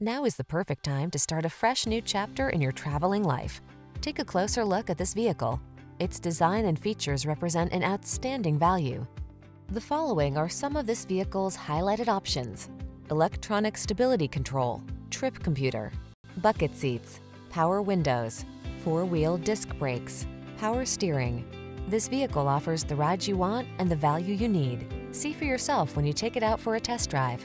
Now is the perfect time to start a fresh new chapter in your traveling life. Take a closer look at this vehicle. Its design and features represent an outstanding value. The following are some of this vehicle's highlighted options. Electronic stability control, trip computer, bucket seats, power windows, four-wheel disc brakes, power steering. This vehicle offers the ride you want and the value you need. See for yourself when you take it out for a test drive.